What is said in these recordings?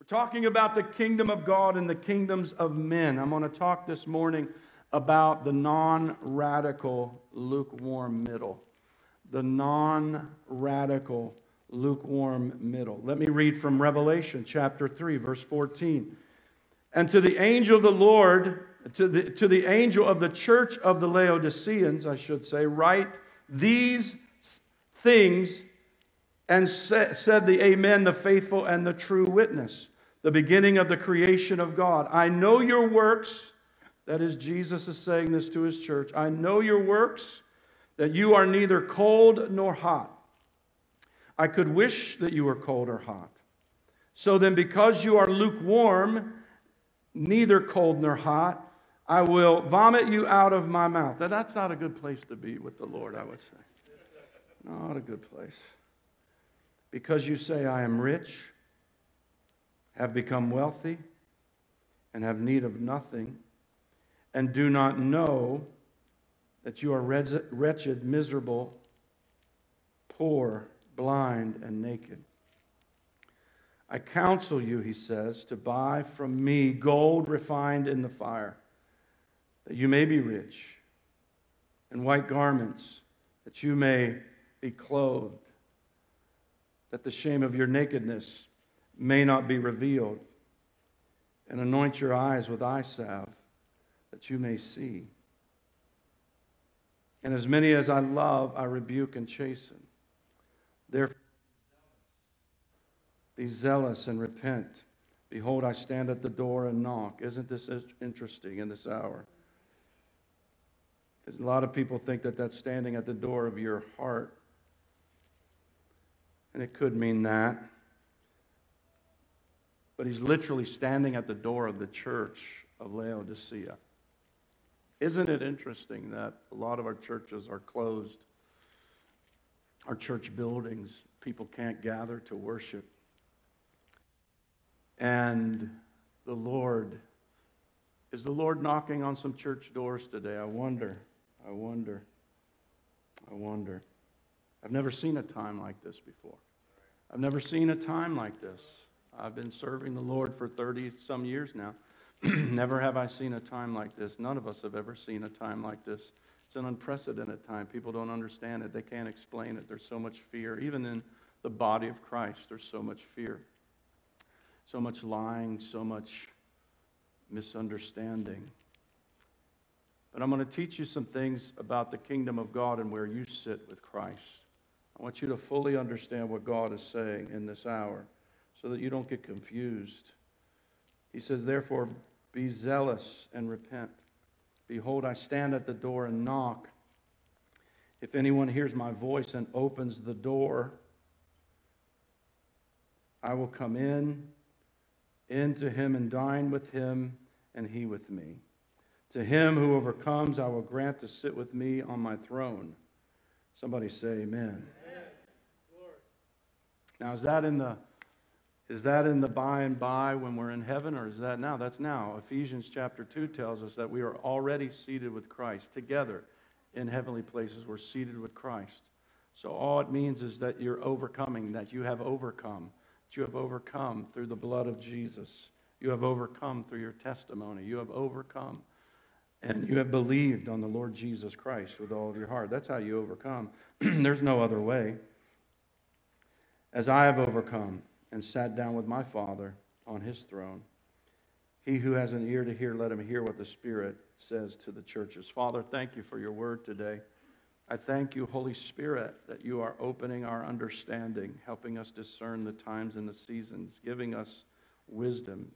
We're talking about the kingdom of God and the kingdoms of men. I'm going to talk this morning about the non radical, lukewarm middle. The non radical, lukewarm middle. Let me read from Revelation chapter 3, verse 14. And to the angel of the Lord, to the, to the angel of the church of the Laodiceans, I should say, write these things and sa- said the Amen, the faithful and the true witness, the beginning of the creation of God. I know your works. That is, Jesus is saying this to his church. I know your works, that you are neither cold nor hot. I could wish that you were cold or hot. So then, because you are lukewarm, neither cold nor hot, I will vomit you out of my mouth. Now, that's not a good place to be with the Lord, I would say. Not a good place. Because you say, I am rich, have become wealthy, and have need of nothing, and do not know that you are wretched, miserable, poor, blind, and naked. I counsel you, he says, to buy from me gold refined in the fire, that you may be rich, and white garments, that you may be clothed, that the shame of your nakedness may not be revealed, and anoint your eyes with eye salve, that you may see. And as many as I love, I rebuke and chasten. Therefore, be zealous and repent. Behold, I stand at the door and knock. Isn't this interesting in this hour? Because a lot of people think that that's standing at the door of your heart. And it could mean that. But he's literally standing at the door of the church of Laodicea. Isn't it interesting that a lot of our churches are closed? Our church buildings, people can't gather to worship. And the Lord, is the Lord knocking on some church doors today? I wonder. I wonder. I wonder. I've never seen a time like this before. I've never seen a time like this. I've been serving the Lord for 30 some years now. never have I seen a time like this. None of us have ever seen a time like this. It's an unprecedented time. People don't understand it, they can't explain it. There's so much fear. Even in the body of Christ, there's so much fear so much lying, so much misunderstanding. But I'm going to teach you some things about the kingdom of God and where you sit with Christ. I want you to fully understand what God is saying in this hour so that you don't get confused. He says, Therefore, be zealous and repent. Behold, I stand at the door and knock. If anyone hears my voice and opens the door, I will come in into him and dine with him, and he with me. To him who overcomes, I will grant to sit with me on my throne. Somebody say amen. amen. Now, is that in the is that in the by and by when we're in heaven, or is that now? That's now. Ephesians chapter 2 tells us that we are already seated with Christ together in heavenly places. We're seated with Christ. So all it means is that you're overcoming, that you have overcome that you have overcome through the blood of Jesus. You have overcome through your testimony. You have overcome. And you have believed on the Lord Jesus Christ with all of your heart. That's how you overcome. There's no other way. As I have overcome and sat down with my Father on his throne, he who has an ear to hear, let him hear what the Spirit says to the churches. Father, thank you for your word today. I thank you, Holy Spirit, that you are opening our understanding, helping us discern the times and the seasons, giving us wisdom,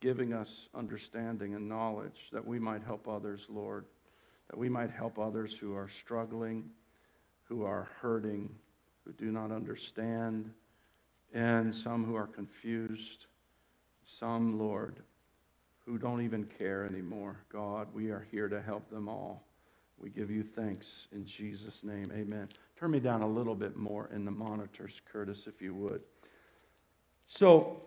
giving us understanding and knowledge that we might help others, Lord, that we might help others who are struggling, who are hurting, who do not understand, and some who are confused, some, Lord, who don't even care anymore. God, we are here to help them all. We give you thanks in Jesus' name. Amen. Turn me down a little bit more in the monitors, Curtis, if you would. So,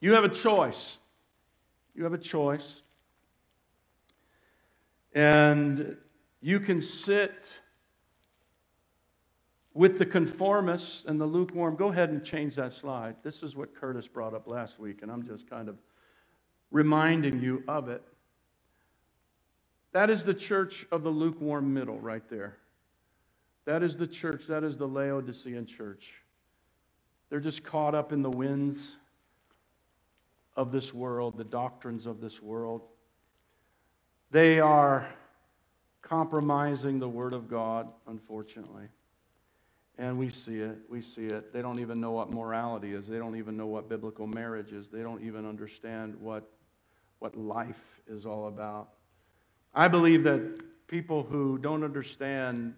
you have a choice. You have a choice. And you can sit with the conformists and the lukewarm. Go ahead and change that slide. This is what Curtis brought up last week, and I'm just kind of reminding you of it. That is the church of the lukewarm middle right there. That is the church. That is the Laodicean church. They're just caught up in the winds of this world, the doctrines of this world. They are compromising the Word of God, unfortunately. And we see it. We see it. They don't even know what morality is. They don't even know what biblical marriage is. They don't even understand what, what life is all about. I believe that people who don't understand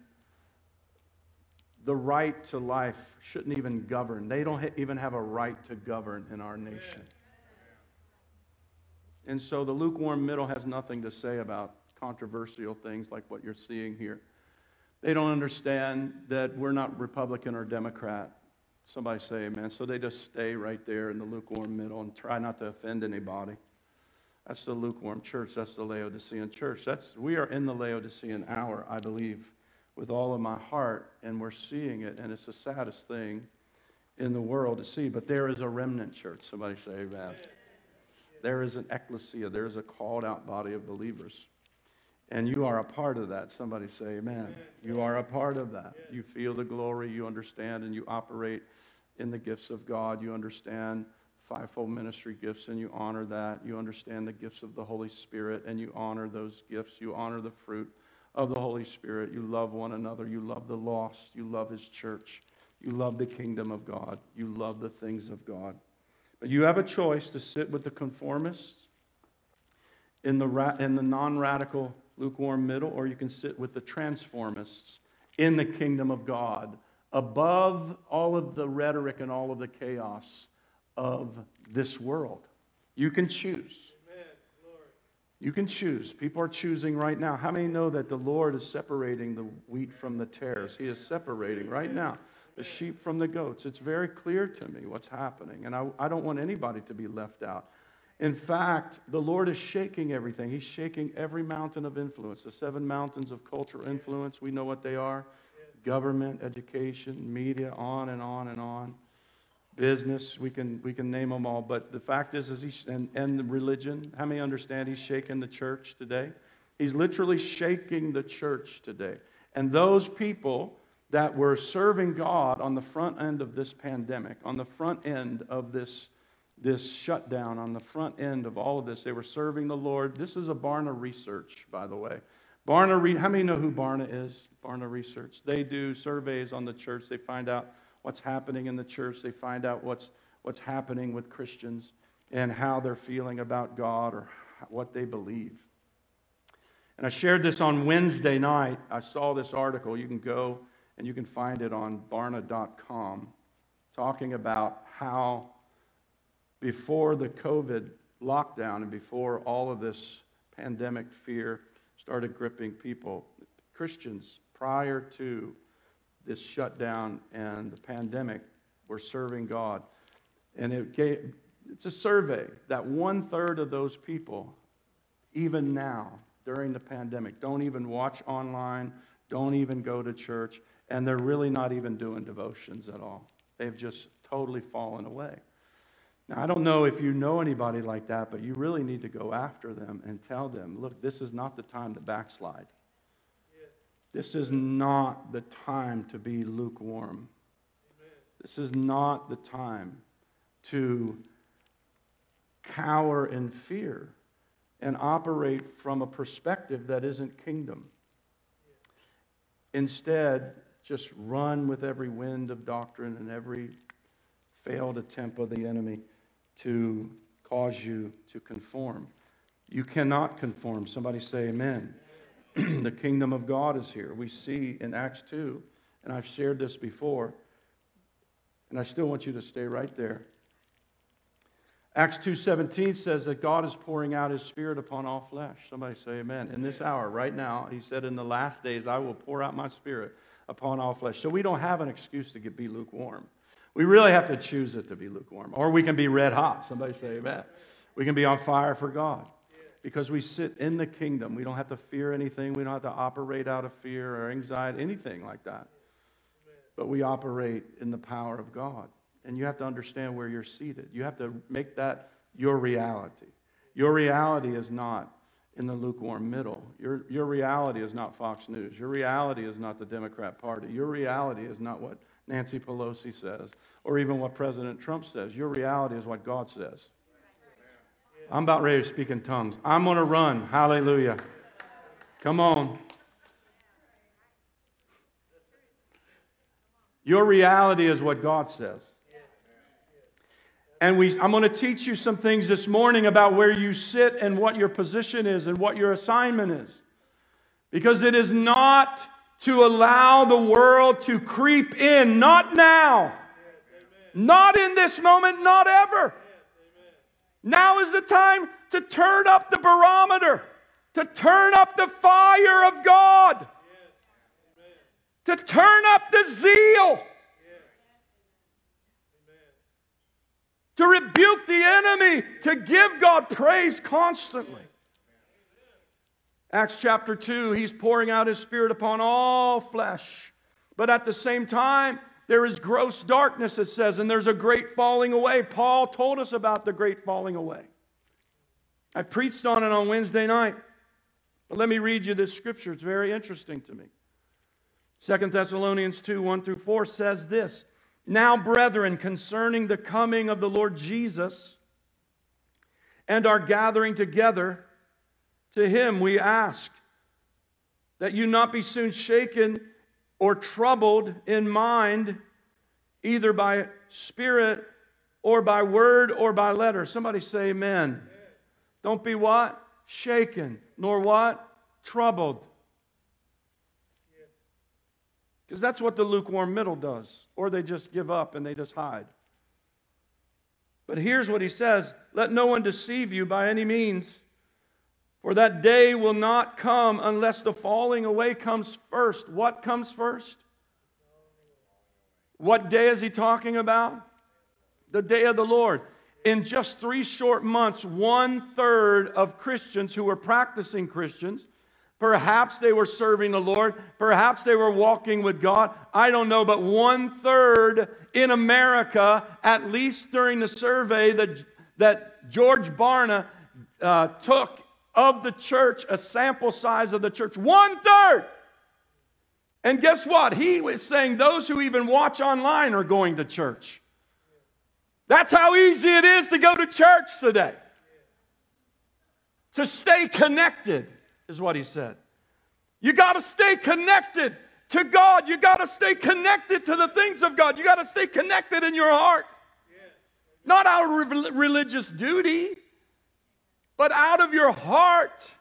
the right to life shouldn't even govern. They don't even have a right to govern in our nation. And so the lukewarm middle has nothing to say about controversial things like what you're seeing here. They don't understand that we're not Republican or Democrat. Somebody say amen. So they just stay right there in the lukewarm middle and try not to offend anybody. That's the lukewarm church. That's the Laodicean church. That's, we are in the Laodicean hour, I believe, with all of my heart, and we're seeing it, and it's the saddest thing in the world to see. But there is a remnant church. Somebody say amen. There is an ecclesia. There is a called out body of believers. And you are a part of that. Somebody say amen. You are a part of that. You feel the glory, you understand, and you operate in the gifts of God. You understand fivefold ministry gifts and you honor that. You understand the gifts of the Holy Spirit and you honor those gifts. You honor the fruit of the Holy Spirit. You love one another. You love the lost. You love His church. You love the kingdom of God. You love the things of God. But you have a choice to sit with the conformists in the, ra- in the non radical lukewarm middle, or you can sit with the transformists in the kingdom of God, above all of the rhetoric and all of the chaos of this world. You can choose. You can choose. People are choosing right now. How many know that the Lord is separating the wheat from the tares? He is separating right now the sheep from the goats. It's very clear to me what's happening, and I, I don't want anybody to be left out. In fact, the Lord is shaking everything. He's shaking every mountain of influence. The seven mountains of cultural influence, we know what they are government, education, media, on and on and on. Business, we can, we can name them all. But the fact is, is he, and, and religion, how many understand he's shaking the church today? He's literally shaking the church today. And those people that were serving God on the front end of this pandemic, on the front end of this, this shutdown, on the front end of all of this. They were serving the Lord. This is a Barna Research, by the way. Barna, Re- how many know who Barna is? Barna Research. They do surveys on the church. They find out what's happening in the church. They find out what's, what's happening with Christians and how they're feeling about God or what they believe. And I shared this on Wednesday night. I saw this article. You can go and you can find it on barna.com, talking about how before the COVID lockdown and before all of this pandemic fear started gripping people, Christians prior to this shutdown and the pandemic were serving God. And it gave, it's a survey that one third of those people, even now during the pandemic, don't even watch online, don't even go to church, and they're really not even doing devotions at all. They've just totally fallen away. Now, I don't know if you know anybody like that, but you really need to go after them and tell them, look, this is not the time to backslide. This is not the time to be lukewarm. This is not the time to cower in fear and operate from a perspective that isn't kingdom. Instead, just run with every wind of doctrine and every failed attempt of the enemy to cause you to conform. You cannot conform. Somebody say amen. the kingdom of God is here. We see in Acts 2, and I've shared this before, and I still want you to stay right there. Acts 2:17 says that God is pouring out his spirit upon all flesh. Somebody say amen. In this hour right now, he said in the last days I will pour out my spirit upon all flesh. So we don't have an excuse to get, be lukewarm. We really have to choose it to be lukewarm. Or we can be red hot. Somebody say amen. We can be on fire for God because we sit in the kingdom. We don't have to fear anything. We don't have to operate out of fear or anxiety, anything like that. but we operate in the power of God. And you have to understand where you're seated. You have to make that your reality. Your reality is not in the lukewarm middle. Your, your reality is not Fox News. Your reality is not the Democrat Party. Your reality is not what Nancy Pelosi says or even what President Trump says. Your reality is what God says. I'm about ready to speak in tongues. I'm going to run. Hallelujah. Come on. Your reality is what God says. And we, I'm going to teach you some things this morning about where you sit and what your position is and what your assignment is. Because it is not to allow the world to creep in, not now, not in this moment, not ever. Now is the time to turn up the barometer, to turn up the fire of God, to turn up the zeal. To rebuke the enemy, to give God praise constantly. Acts chapter 2, he's pouring out his spirit upon all flesh. But at the same time, there is gross darkness, it says, and there's a great falling away. Paul told us about the great falling away. I preached on it on Wednesday night. But let me read you this scripture. It's very interesting to me. Second Thessalonians 2 1 through 4 says this now, brethren, concerning the coming of the Lord Jesus and our gathering together, to him we ask that you not be soon shaken or troubled in mind, either by spirit or by word or by letter. Somebody say amen. Don't be what? Shaken, nor what? Troubled. Because that's what the lukewarm middle does. Or they just give up and they just hide. But here's what he says Let no one deceive you by any means, for that day will not come unless the falling away comes first. What comes first? What day is he talking about? The day of the Lord. In just three short months, one third of Christians who were practicing Christians Perhaps they were serving the Lord. Perhaps they were walking with God. I don't know, but one third in America, at least during the survey that, that George Barna uh, took of the church, a sample size of the church, one third. And guess what? He was saying those who even watch online are going to church. That's how easy it is to go to church today. To stay connected is what he said. You got to stay connected to God. You got to stay connected to the things of God. You got to stay connected in your heart. Not out of religious duty, but out of your heart.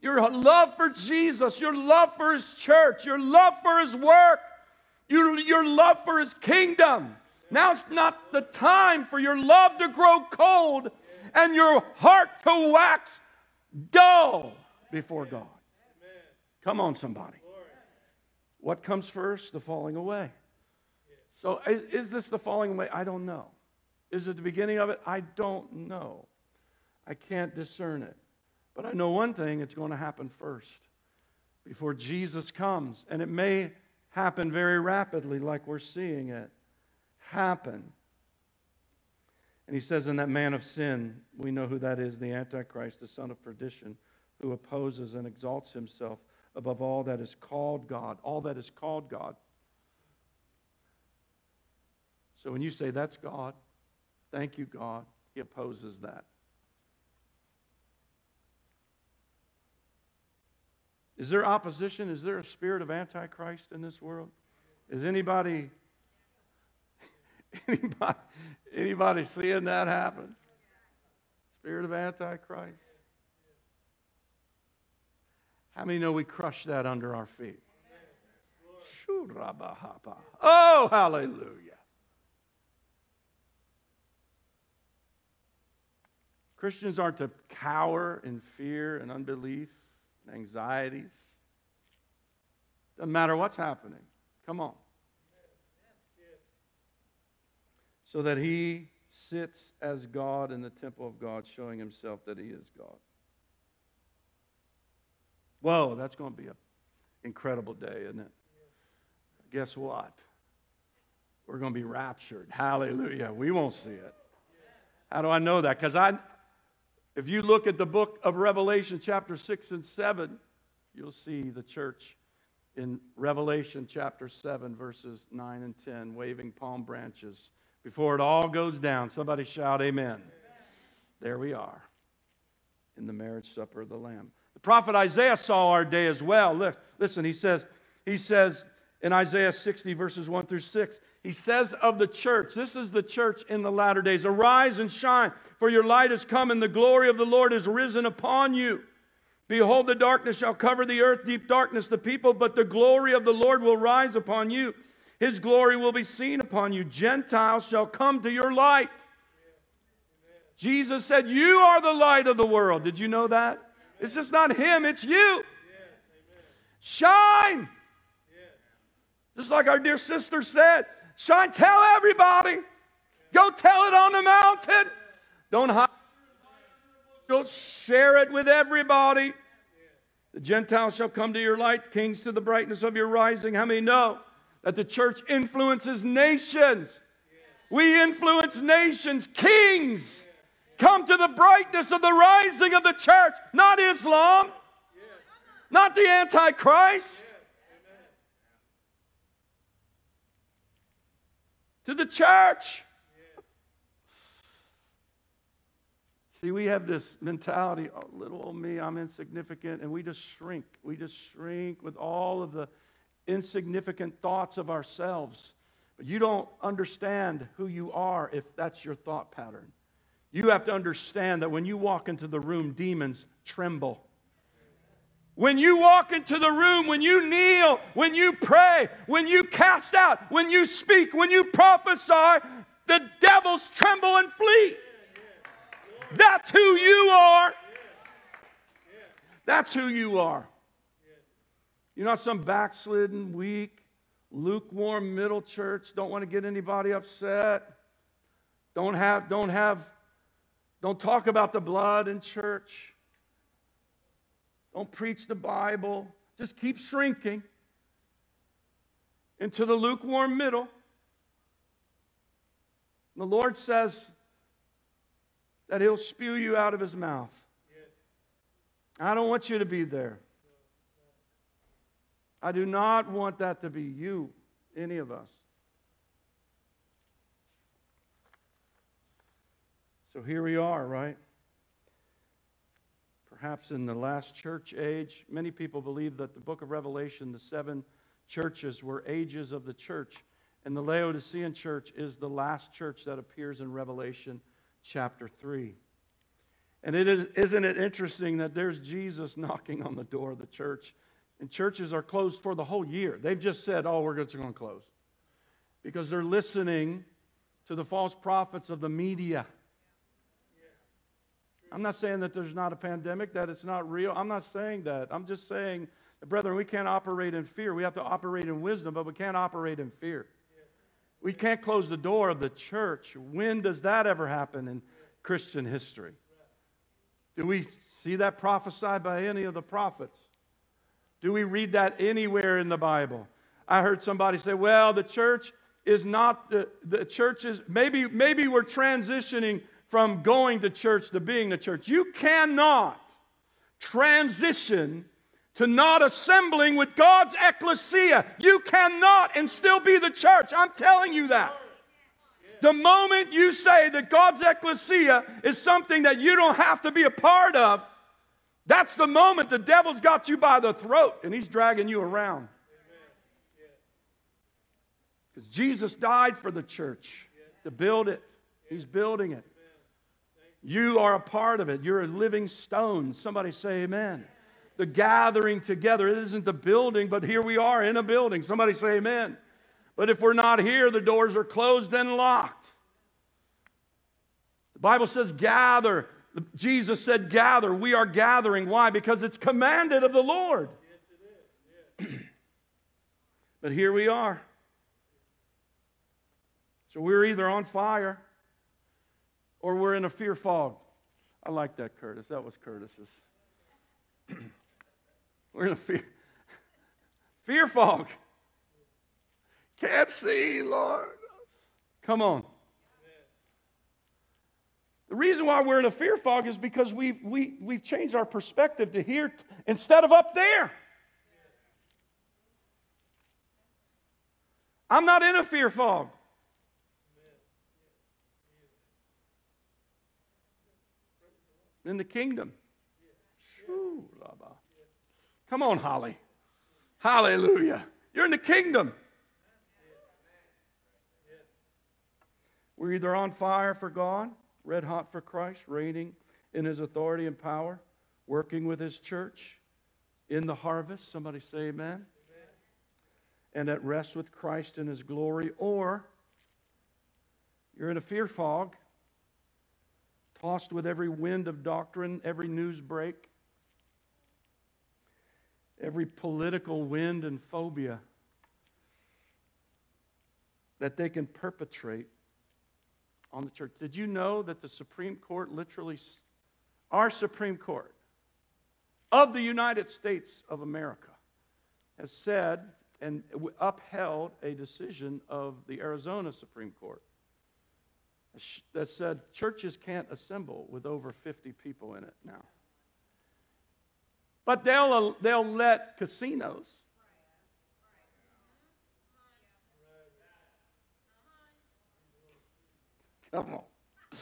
Your love for Jesus, your love for His church, your love for His work, your, your love for His kingdom. Now's not the time for your love to grow cold and your heart to wax dull before God. Come on, somebody. What comes first? The falling away. So, is, is, this the falling away? I don't know. Is it the beginning of it? I don't know. I can't discern it. But I know one thing it's going to happen first before Jesus comes. And it may happen very rapidly, like we're seeing it happen. And he says, in that man of sin, we know who that is the Antichrist, the son of perdition who opposes and exalts himself above all that is called God, all that is called God. So when you say that's God, thank you, God, he opposes that. Is there opposition? Is there a spirit of antichrist in this world? Is anybody anybody anybody seeing that happen? Spirit of antichrist? How many know we crush that under our feet? Oh, hallelujah. Christians aren't to cower in fear and unbelief anxieties. Doesn't matter what's happening. Come on. So that he sits as God in the temple of God, showing himself that he is God. Whoa, that's going to be an incredible day, isn't it? Guess what? we're going to be raptured. Hallelujah. We won't see it. How do I know that? Because I, if you look at the book of Revelation, chapter 6 and 7, you'll see the church in Revelation chapter 7, verses 9 and 10, waving palm branches. Before it all goes down, somebody shout, Amen. amen. There we are in the marriage supper of the Lamb. The prophet Isaiah saw our day as well. Listen, he says, he says in Isaiah 60, verses 1 through 6, he says of the church, this is the church in the latter days, arise and shine, for your light has come, and the glory of the Lord is risen upon you. Behold, the darkness shall cover the earth, deep darkness the people, but the glory of the Lord will rise upon you. His glory will be seen upon you. Gentiles shall come to your light. Jesus said, You are the light of the world. Did you know that? It's just not Him, it's you. Shine. Just like our dear sister said, shine. Tell everybody. Go tell it on the mountain. Don't hide Go share it with everybody. The Gentiles shall come to your light, kings to the brightness of your rising. How many know that the church influences nations? We influence nations, kings. Come to the brightness of the rising of the church, not Islam, not the Antichrist. To the church. See, we have this mentality, oh, little old me, I'm insignificant, and we just shrink. We just shrink with all of the insignificant thoughts of ourselves. But you don't understand who you are if that's your thought pattern. You have to understand that when you walk into the room, demons tremble. When you walk into the room, when you kneel, when you pray, when you cast out, when you speak, when you prophesy, the devils tremble and flee. That's who you are. That's who you are. You're not some backslidden, weak, lukewarm middle church. Don't want to get anybody upset. Don't have, don't have, don't talk about the blood in church. Don't preach the Bible. Just keep shrinking into the lukewarm middle. The Lord says, that he'll spew you out of his mouth. I don't want you to be there. I do not want that to be you, any of us. So here we are, right? Perhaps in the last church age, many people believe that the book of Revelation, the seven churches, were ages of the church. And the Laodicean church is the last church that appears in Revelation chapter 3. And it is, isn't it interesting that there's Jesus knocking on the door of the church? And churches are closed for the whole year. They've just said, oh, we're going to close. Because they're listening to the false prophets of the media. I'm not saying that there's not a pandemic, that it's not real. I'm not saying that. I'm just saying, brethren, we can't operate in fear. We have to operate in wisdom, but we can't operate in fear. We can't close the door of the church. When does that ever happen in Christian history? Do we see that prophesied by any of the prophets? Do we read that anywhere in the Bible? I heard somebody say, well, the church is not the, the church is maybe maybe we're transitioning from going to church to being the church. You cannot transition to not assembling with God's ecclesia. You cannot and still be the church. I'm telling you that. The moment you say that God's ecclesia is something that you don't have to be a part of, that's the moment the devil's got you by the throat and he's dragging you around. Because Jesus died for the church to build it, he's building it. You are a part of it. You're a living stone. Somebody say, Amen the gathering together. It isn't the building, but here we are in a building. Somebody say amen. But if we're not here, the doors are closed and locked. The Bible says gather. Jesus said gather. We are gathering. Why? Because it's commanded of the Lord. Yes, but here we are. So we're either on fire or we're in a fear fog. I like that, Curtis. That was Curtis's. We're in a fear, fear fog. Can't see, Lord. Come on. The reason why we're in a fear fog is because we've, we, we've changed our perspective to here instead of up there. I'm not in a fear fog. In the kingdom. Come on, Holly. Hallelujah. You're in the kingdom. We're either on fire for God red hot for Christ, reigning in his authority and power, working with his church in the harvest. Somebody say amen. amen. And at rest with Christ in his glory, or you're in a fear fog, tossed with every wind of doctrine, every news break, every political wind and phobia that they can perpetrate on the church. Did you know that the Supreme Court literally, our Supreme Court of the United States of America, has said and upheld a decision of the Arizona Supreme Court that said churches can't assemble with over 50 people in it now. But they'll, uh, they'll let casinos Come on.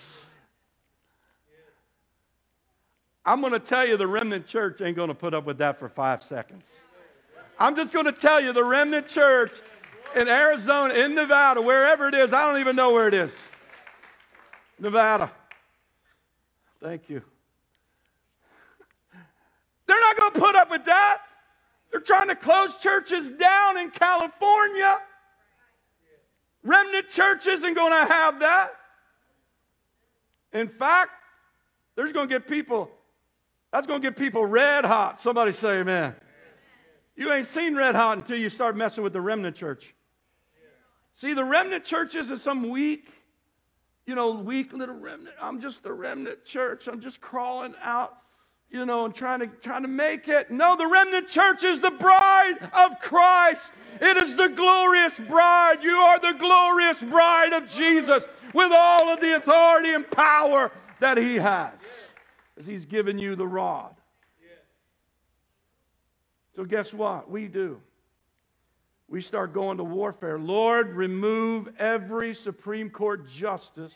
I'm going to tell you the remnant church ain't going to put up with that for five seconds. I'm just going to tell you the remnant church in Arizona, in Nevada, wherever it is, I don't even know where it is. Nevada. Thank you. They're not going to put up with that. They're trying to close churches down in California. Remnant church isn't going to have that. In fact, there's going to get people, that's going to get people red hot. Somebody say amen. You ain't seen red hot until you start messing with the remnant church. See, the remnant church isn't some weak, you know, weak little remnant. I'm just the remnant church. I'm just crawling out, you know, and trying to trying to make it. No, the remnant church is the bride of Christ. It is the glorious bride. You are the glorious bride of Jesus with all of the authority and power that He has, as He's given you the rod. So, guess what? We do. We start going to warfare. Lord, remove every Supreme Court justice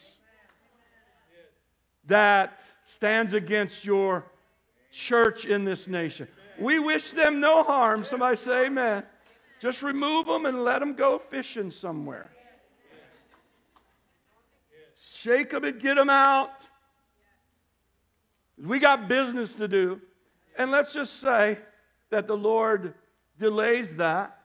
that stands against your church in this nation. We wish them no harm. Somebody say amen. Just remove them and let them go fishing somewhere. Shake them and get them out. We got business to do. And let's just say that the Lord delays that.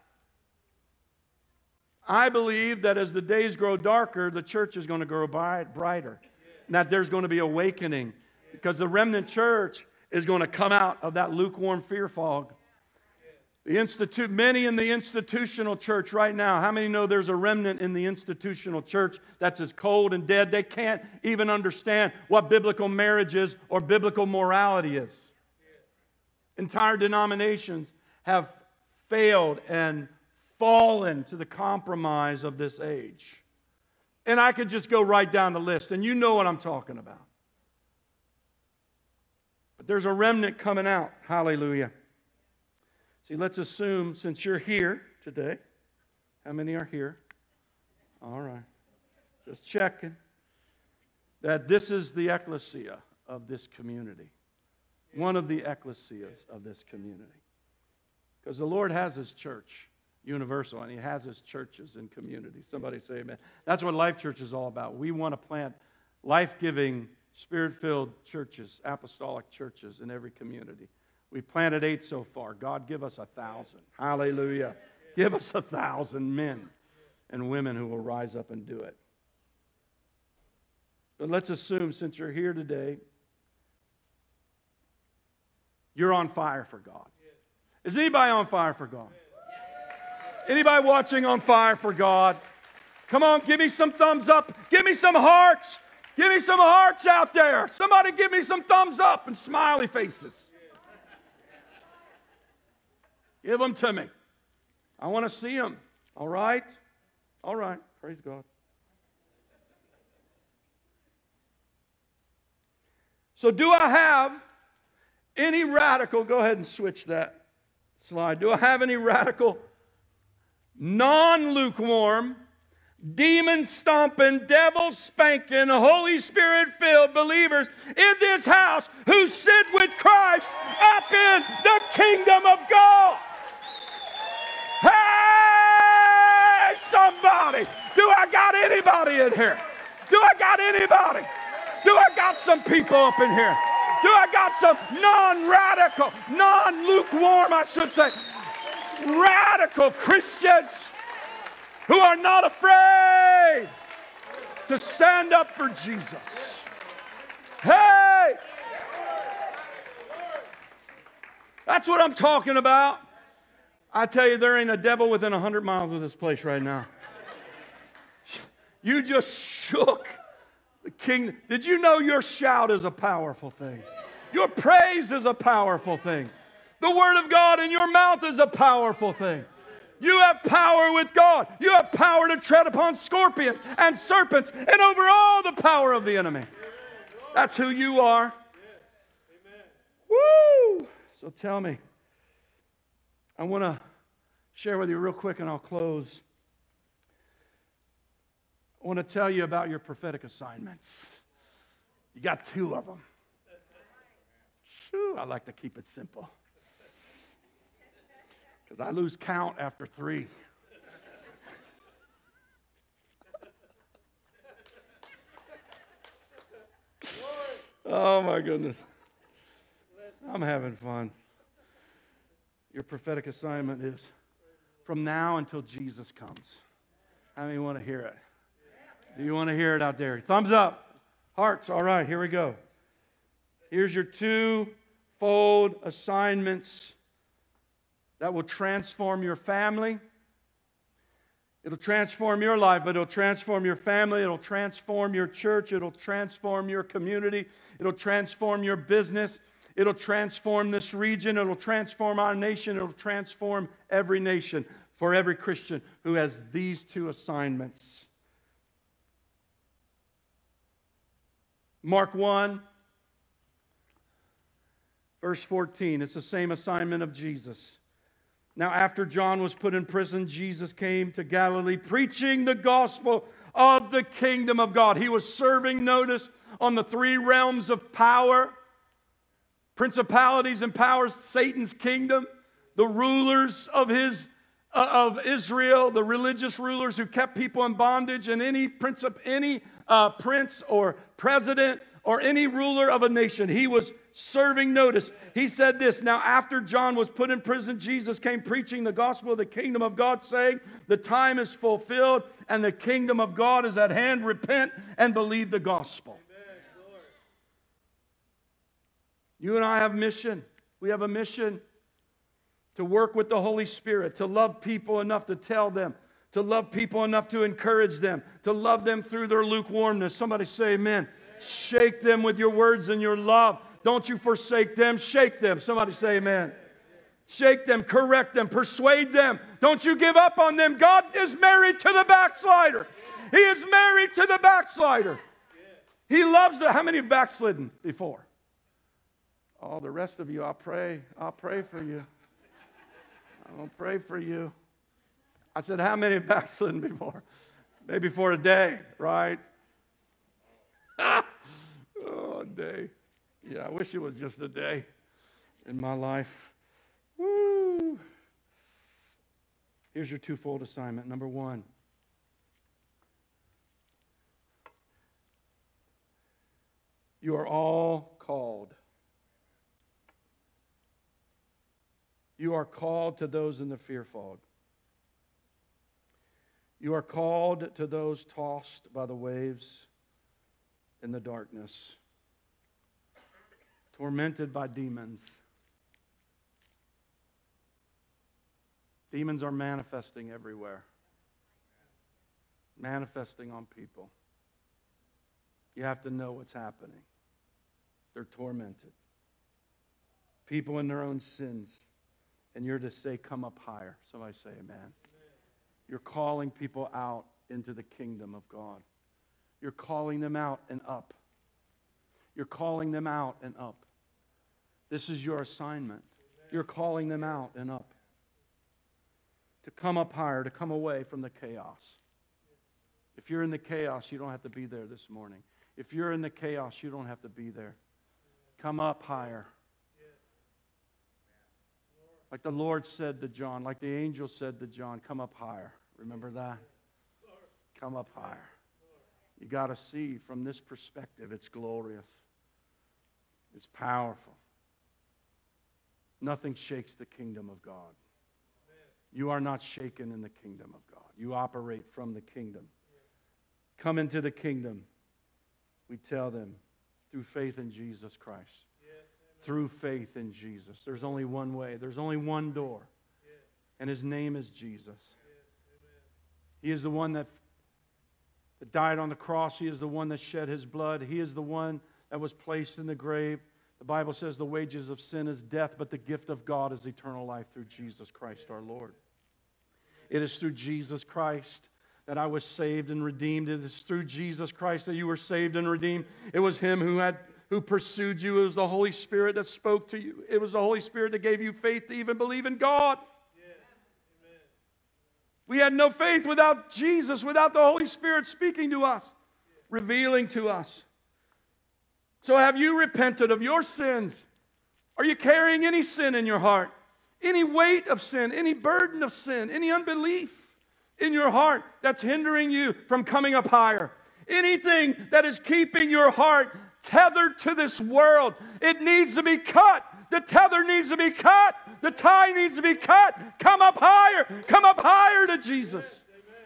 I believe that as the days grow darker, the church is going to grow brighter. And that there's going to be awakening because the remnant church is going to come out of that lukewarm fear fog the institute, many in the institutional church right now. How many know there's a remnant in the institutional church that's as cold and dead they can't even understand what biblical marriage is or biblical morality is? Entire denominations have failed and fallen to the compromise of this age. And I could just go right down the list, and you know what I'm talking about. But there's a remnant coming out. Hallelujah. See, let's assume since you're here today, how many are here? All right. Just checking. That this is the ecclesia of this community. One of the ecclesias of this community. Because the Lord has his church, universal, and he has his churches and communities. Somebody say amen. That's what Life Church is all about. We want to plant life giving, spirit filled churches, apostolic churches in every community. We've planted eight so far. God, give us a thousand. Hallelujah. Give us a thousand men and women who will rise up and do it. But let's assume, since you're here today, you're on fire for God. Is anybody on fire for God? Anybody watching on fire for God? Come on, give me some thumbs up. Give me some hearts. Give me some hearts out there. Somebody give me some thumbs up and smiley faces. Give them to me. I want to see them. All right? All right. Praise God. So, do I have any radical? Go ahead and switch that slide. Do I have any radical non lukewarm, demon stomping, devil spanking, Holy Spirit filled believers in this house who sit with Christ up in the kingdom of God? Hey, somebody! Do I got anybody in here? Do I got anybody? Do I got some people up in here? Do I got some non radical, non lukewarm, I should say, radical Christians who are not afraid to stand up for Jesus? Hey! That's what I'm talking about. I tell you, there ain't a devil within 100 miles of this place right now. You just shook the king. Did you know your shout is a powerful thing? Your praise is a powerful thing. The word of God in your mouth is a powerful thing. You have power with God. You have power to tread upon scorpions and serpents and over all the power of the enemy. That's who you are. Woo! So tell me. I want to share with you real quick and I'll close. I want to tell you about your prophetic assignments. You got two of them. Whew, I like to keep it simple because I lose count after three. oh my goodness. I'm having fun. Your prophetic assignment is from now until Jesus comes. How many want to hear it? Do you want to hear it out there? Thumbs up. Hearts. All right, here we go. Here's your two fold assignments that will transform your family. It'll transform your life, but it'll transform your family. It'll transform your church. It'll transform your community. It'll transform your business. It'll transform this region. It'll transform our nation. It'll transform every nation for every Christian who has these two assignments. Mark 1, verse 14. It's the same assignment of Jesus. Now, after John was put in prison, Jesus came to Galilee preaching the gospel of the kingdom of God. He was serving notice on the three realms of power principalities and powers, Satan's kingdom, the rulers of his uh, of Israel, the religious rulers who kept people in bondage, and any prince, any uh, prince or president or any ruler of a nation. He was serving notice. He said this Now, after John was put in prison, Jesus came preaching the gospel of the kingdom of God, saying, The time is fulfilled and the kingdom of God is at hand. Repent and believe the gospel. You and I have a mission. We have a mission to work with the Holy Spirit, to love people enough to tell them, to love people enough to encourage them, to love them through their lukewarmness. Somebody say amen. amen. Shake them with your words and your love. Don't you forsake them, shake them. Somebody say amen. Shake them, correct them, persuade them. Don't you give up on them. God is married to the backslider. He is married to the backslider. He loves the. How many backslidden before? Oh, the rest of you, I'll pray. I'll pray for you. I'll pray for you. I said, How many backslidden before? Maybe for a day, right? oh, a day. Yeah, I wish it was just a day in my life. Woo! Here's your twofold assignment. Number one, you are all called You are called to those in the fear fog. You are called to those tossed by the waves in the darkness, tormented by demons. Demons are manifesting everywhere, manifesting on people. You have to know what's happening. They're tormented. People in their own sins and you're to say, Come up higher. Somebody say, Amen. Amen. You're calling people out into the kingdom of God. You're calling them out and up. You're calling them out and up. This is your assignment. You're calling them out and up. To come up higher, to come away from the chaos. If you're in the chaos, you don't have to be there this morning. If you're in the chaos, you don't have to be there. Come up higher. Like the Lord said to John, like the angel said to John, come up higher. Remember that? Come up higher. You got to see from this perspective, it's glorious, it's powerful. Nothing shakes the kingdom of God. You are not shaken in the kingdom of God. You operate from the kingdom. Come into the kingdom, we tell them, through faith in Jesus Christ. through faith in Jesus. There's only one way, there's only one door, and his name is Jesus. He is the one that, that died on the cross, he is the one that shed his blood, he is the one that was placed in the grave. The Bible says the wages of sin is death, but the gift of God is eternal life through Jesus Christ our Lord. It is through Jesus Christ that I was saved and redeemed. It is through Jesus Christ that you were saved and redeemed. It was Him who had who pursued you. It was the Holy Spirit that spoke to you. It was the Holy Spirit that gave you faith to even believe in God. We had no faith without Jesus, without the Holy Spirit speaking to us, revealing to us. So, have you repented of your sins? Are you carrying any sin in your heart? Any weight of sin, any burden of sin, any unbelief in your heart that's hindering you from coming up higher? Anything that is keeping your heart tethered to this world, it needs to be cut. The tether needs to be cut. The tie needs to be cut. Come up higher. Come up higher to Jesus,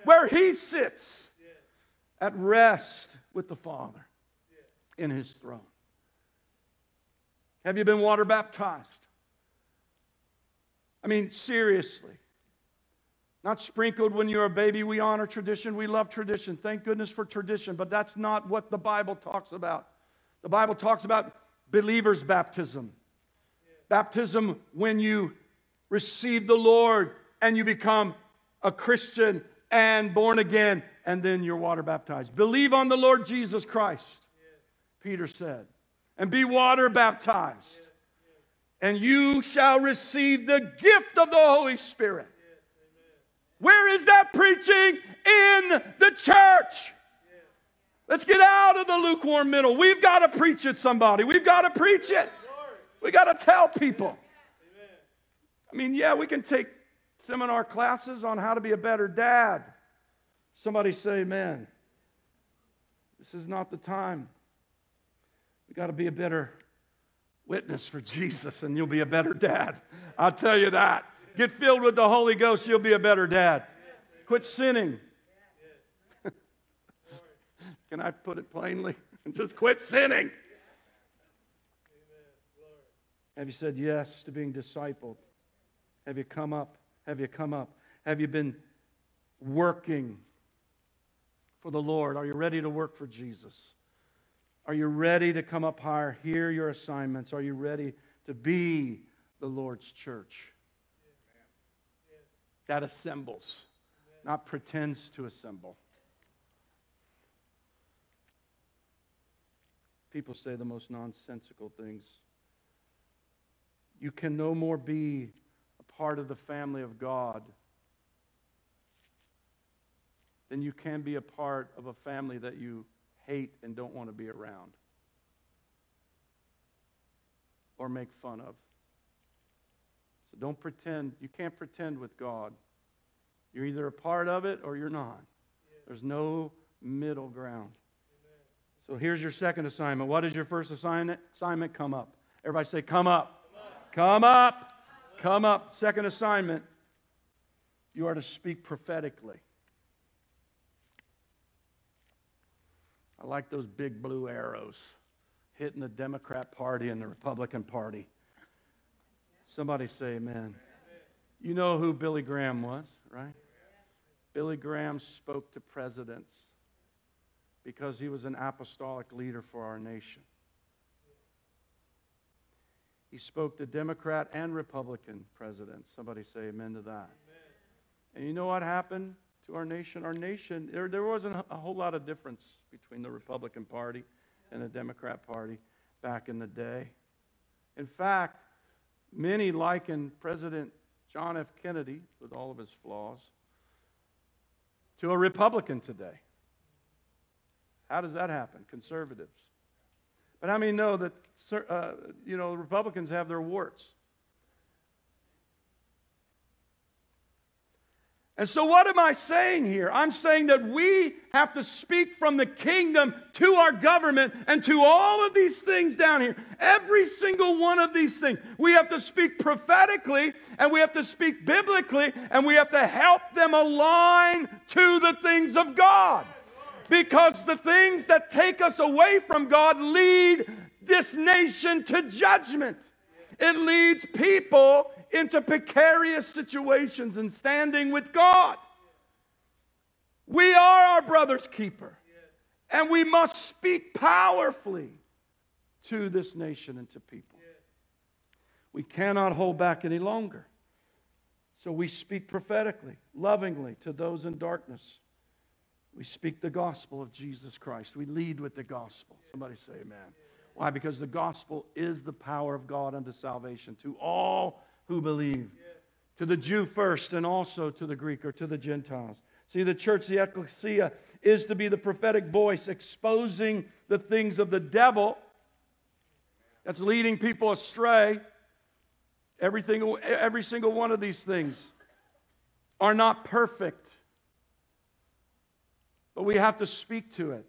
where He sits at rest with the Father in His throne. Have you been water baptized? I mean, seriously. Not sprinkled when you're a baby. We honor tradition. We love tradition. Thank goodness for tradition. But that's not what the Bible talks about. The Bible talks about believers' baptism. Baptism when you receive the Lord and you become a Christian and born again, and then you're water baptized. Believe on the Lord Jesus Christ, Peter said, and be water baptized. And you shall receive the gift of the Holy Spirit. Where is that preaching? In the church. Let's get out of the lukewarm middle. We've got to preach it, somebody. We've got to preach it. We got to tell people. I mean, yeah, we can take seminar classes on how to be a better dad. Somebody say, Amen. this is not the time. We got to be a better witness for Jesus, and you'll be a better dad. I'll tell you that. Get filled with the Holy Ghost, you'll be a better dad. Quit sinning. Can I put it plainly? Just quit sinning. Have you said yes to being discipled? Have you come up? Have you come up? Have you been working for the Lord? Are you ready to work for Jesus? Are you ready to come up higher? Hear your assignments. Are you ready to be the Lord's church? That assembles, not pretends to assemble. People say the most nonsensical things. You can no more be a part of the family of God than you can be a part of a family that you hate and don't want to be around or make fun of. So don't pretend. You can't pretend with God. You're either a part of it or you're not. There's no middle ground. So here's your second assignment. What is your first assignment? Assignment come up. Everybody say, come up. Come up. Come up. Second assignment, you are to speak prophetically. I like those big blue arrows hitting the Democrat Party and the Republican Party. Somebody say amen. You know who Billy Graham was, right? Billy Graham spoke to presidents because he was an apostolic leader for our nation. He spoke to Democrat and Republican presidents. Somebody say amen to that. Amen. And you know what happened to our nation? Our nation, there, there wasn't a whole lot of difference between the Republican Party and the Democrat Party. back in the day. In fact, many liken President John F. Kennedy, with all of his flaws, to a Republican today. How does that happen? Conservatives. But how many know that uh, you know Republicans have their warts? And so, what am I saying here? I'm saying that we have to speak from the kingdom to our government and to all of these things down here. Every single one of these things. We have to speak prophetically and we have to speak biblically and we have to help them align to the things of God. Because the things that take us away from God lead this nation to judgment. It leads people into precarious situations and standing with God. We are our brother's keeper. And we must speak powerfully to this nation and to people. We cannot hold back any longer. So we speak prophetically, lovingly to those in darkness. We speak the gospel of Jesus Christ. We lead with the gospel. Somebody say amen. Why? Because the gospel is the power of God unto salvation to all who believe. To the Jew first and also to the Greek or to the Gentiles. See, the church, the ecclesia, is to be the prophetic voice exposing the things of the devil that's leading people astray. Everything, every single one of these things are not perfect, but we have to speak to it,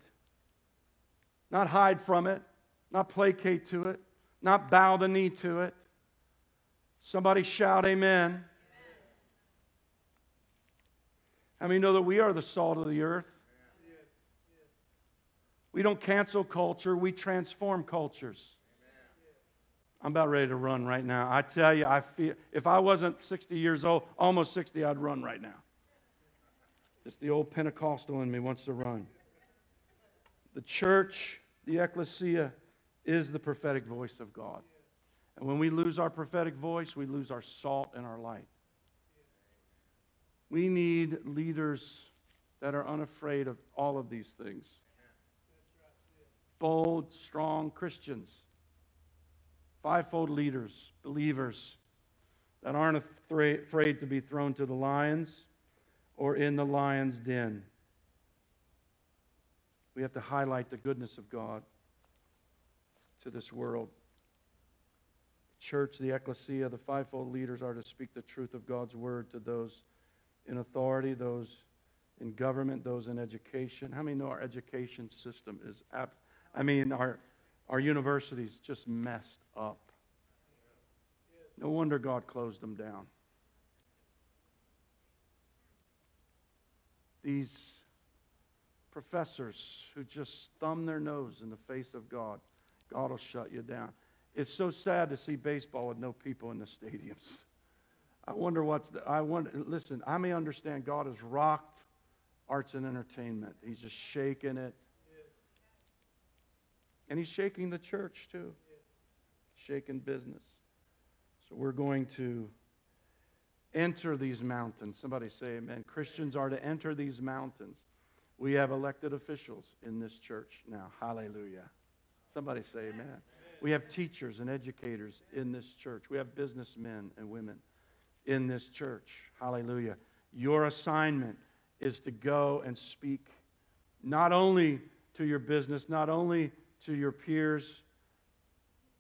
not hide from it, not placate to it, not bow the knee to it. Somebody shout, Amen. amen. How many know that we are the salt of the earth? We don't cancel culture, we transform cultures. I'm about ready to run right now. I tell you, I feel if I wasn't 60 years old, almost 60, I'd run right now. Just the old Pentecostal in me wants to run. The church, the ecclesia, is the prophetic voice of God. And when we lose our prophetic voice, we lose our salt and our light. We need leaders that are unafraid of all of these things. Bold, strong Christians, fivefold leaders, believers that aren't afraid to be thrown to the lions or in the lion's den. We have to highlight the goodness of God to this world church, the ecclesia, the fivefold leaders are to speak the truth of God's word to those in authority, those in government, those in education. How many know our education system is, ab- I mean, our, our universities just messed up. No wonder God closed them down. These professors who just thumb their nose in the face of God, God will shut you down. It's so sad to see baseball with no people in the stadiums. I wonder what's the, I wonder, listen, I may understand God has rocked arts and entertainment. He's just shaking it. And he's shaking the church too. Shaking business. So we're going to enter these mountains. Somebody say amen. Christians are to enter these mountains. We have elected officials in this church now. Hallelujah. Somebody say amen. We have teachers and educators in this church. We have businessmen and women in this church. Hallelujah. Your assignment is to go and speak not only to your business, not only to your peers,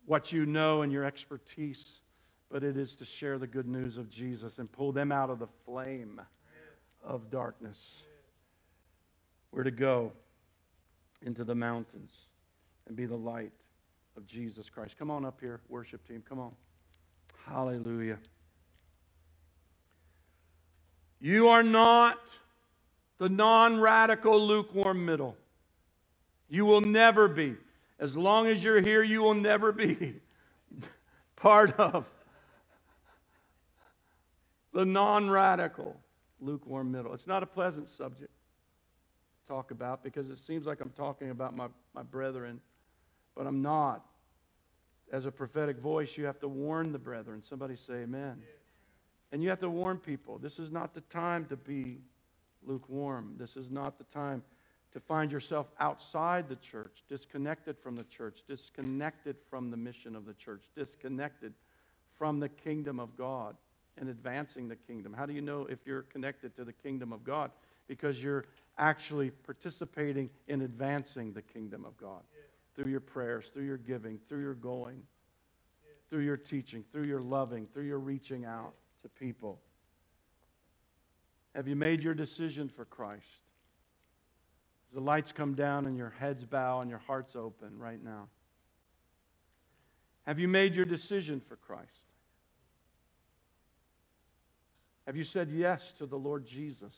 what you know and your expertise, but it is to share the good news of Jesus and pull them out of the flame of darkness. We're to go into the mountains and be the light of Jesus Christ. Come on up here, worship team. Come on. Hallelujah. You are not the non radical, lukewarm middle. You will never be. As long as you're here, you will never be part of the non radical, lukewarm middle. It's not a pleasant subject to talk about because it seems like I'm talking about my, my brethren but I'm not. As a prophetic voice, you have to warn the brethren. Somebody say amen. And you have to warn people. This is not the time to be lukewarm. This is not the time to find yourself outside the church, disconnected from the church, disconnected from the mission of the church, disconnected from the kingdom of God and advancing the kingdom. How do you know if you're connected to the kingdom of God? Because you're actually participating in advancing the kingdom of God through your prayers, through your giving, through your going, through your teaching, through your loving, through your reaching out to people. Have you made your decision for Christ? As the lights come down and your heads bow and your hearts open right now. Have you made your decision for Christ? Have you said yes to the Lord Jesus,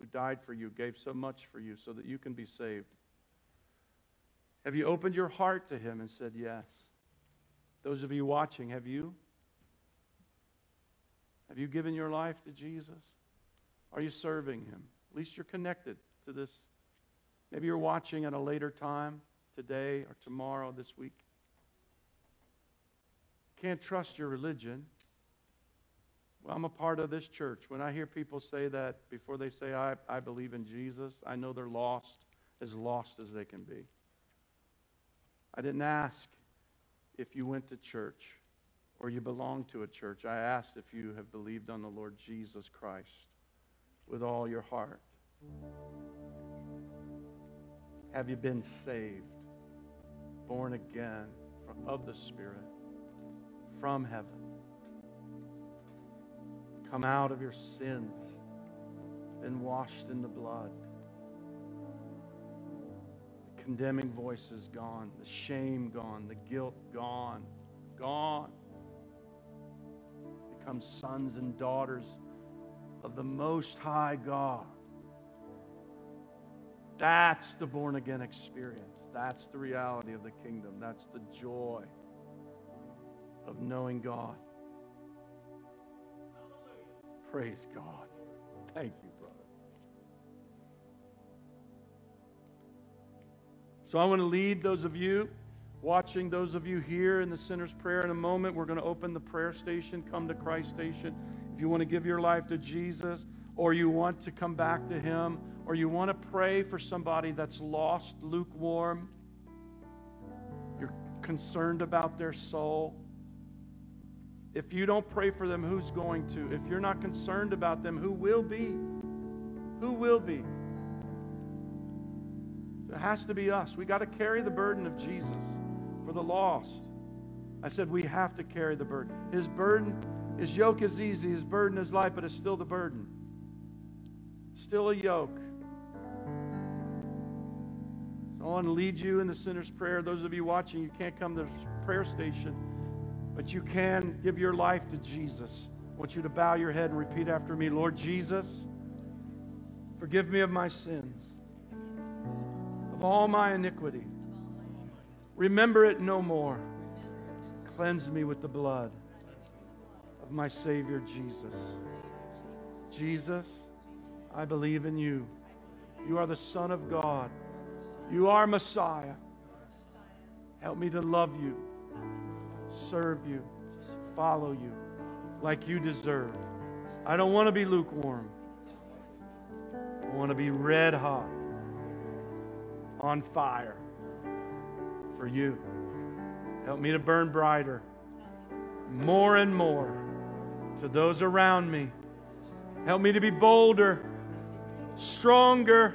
who died for you, gave so much for you so that you can be saved? Have you opened your heart to Him and said yes? Those of you watching, have you? Have you given your life to Jesus? Are you serving Him? At least you're connected to this. Maybe you're watching at a later time, today or tomorrow, this week. Can't trust your religion. Well, I'm a part of this church. When I hear people say that before they say, I, I believe in Jesus, I know they're lost, as lost as they can be. I didn't ask if you went to church or you belong to a church. I asked if you have believed on the Lord Jesus Christ with all your heart. Have you been saved, born again of the Spirit, from heaven? Come out of your sins, been washed in the blood. Condemning voices gone, the shame gone, the guilt gone, gone. Become sons and daughters of the Most High God. That's the born again experience. That's the reality of the kingdom. That's the joy of knowing God. Praise God. Thank you, So I want to lead those of you watching, those of you here in the sinner's prayer in a moment. We're going to open the prayer station, come to Christ station. If you want to give your life to Jesus, or you want to come back to Him, or you want to pray for somebody that's lost, lukewarm, you're concerned about their soul if you don't pray for them, who's going to? If you're not concerned about them, who will be? Who will be? It has to be us. We got to carry the burden of Jesus for the lost. I said we have to carry the burden. His burden, his yoke is easy, his burden is light, but it's still the burden. Still a yoke. So I want to lead you in the sinner's prayer. Those of you watching, you can't come to the prayer station but you can give your life to Jesus. I want you to bow your head and repeat after me Lord Jesus, forgive me of my sins, of all my iniquity. Remember it no more. Cleanse me with the blood of my Savior Jesus. Jesus, I believe in you. You are the Son of God. You are Messiah. Help me to love you serve you, follow you like you deserve. I don't want to be lukewarm. I want to be red hot, on fire for you. Help me to burn brighter, more and more to those around me. Help me to be bolder, stronger,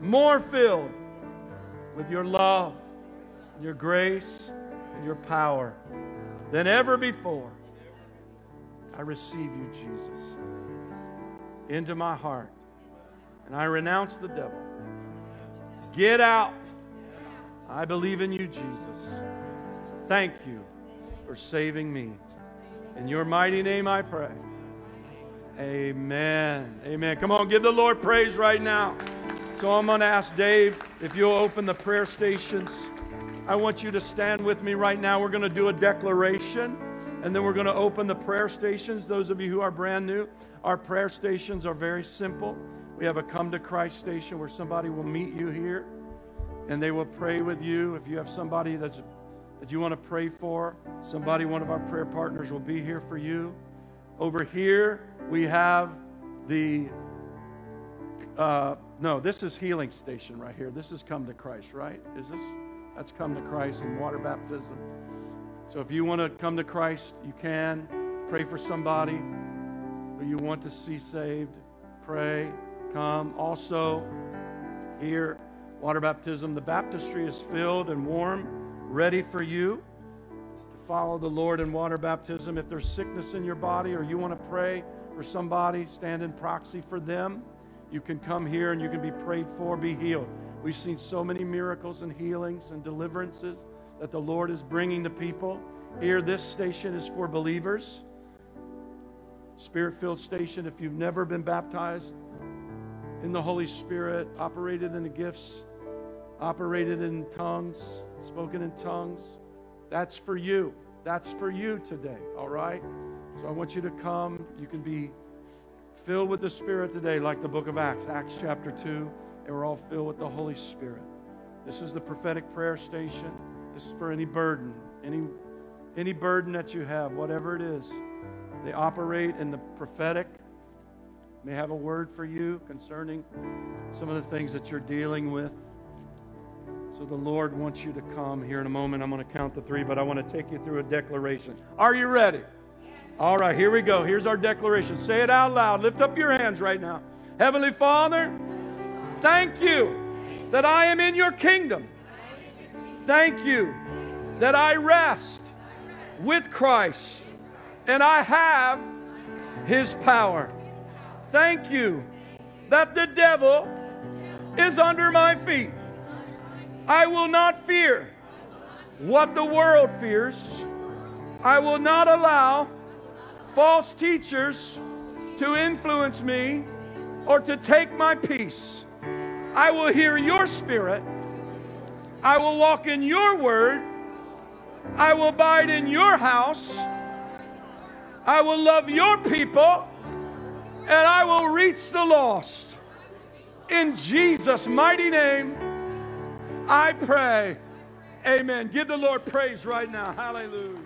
more filled with your love, your grace, and your power than ever before. I receive you, Jesus, into my heart. And I renounce the devil. Get out. I believe in you, Jesus. Thank you for saving me. In your mighty name I pray. Amen. Amen. Come on, give the Lord praise right now. So I'm going to ask Dave if you'll open the prayer stations. I want you to stand with me right now. We're going to do a declaration and then we're going to open the prayer stations. Those of you who are brand new, our prayer stations are very simple. We have a come to Christ station where somebody will meet you here and they will pray with you. If you have somebody that's, that you want to pray for, somebody, one of our prayer partners will be here for you. Over here, we have the, uh, No, this is healing station right here. This is come to Christ, right? Is this? That's come to Christ and water baptism. So if you want to come to Christ, you can. Pray for somebody who you want to see saved. Pray. Come. Also, here, water baptism. The baptistry is filled and warm, ready for you to follow the Lord in water baptism. If there's sickness in your body or you want to pray for somebody, stand in proxy for them. You can come here and you can be prayed for, be healed. We've seen so many miracles and healings and deliverances that the Lord is bringing to people. Here, this station is for believers. Spirit filled station. If you've never been baptized in the Holy Spirit, operated in the gifts, operated in tongues, spoken in tongues, that's for you. That's for you today, all right? So I want you to come. You can be filled with the Spirit today, like the book of Acts, Acts chapter 2, and we're all filled with the Holy Spirit. This is the prophetic prayer station. This is for any burden, any, any burden that you have, whatever it is. They operate in the prophetic. May have a word for you concerning some of the things that you're dealing with. So the Lord wants you to come here in a moment. I'm going to count to three, but I want to take you through a declaration. Are you ready? All right, here we go. Here's our declaration. Say it out loud. Lift up your hands right now. Heavenly Father, thank you that I am in your kingdom. Thank you that I rest with Christ and I have his power. Thank you that the devil is under my feet. I will not fear what the world fears. I will not allow false teachers to influence me or to take my peace. I will hear your spirit. I will walk in your word. I will abide in your house. I will love your people. And I will reach the lost. In Jesus' mighty name, I pray. Amen. Give the Lord praise right now. Hallelujah.